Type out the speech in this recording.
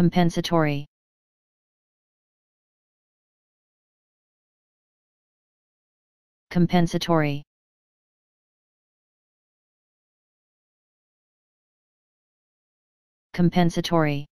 compensatory. Compensatory. Compensatory.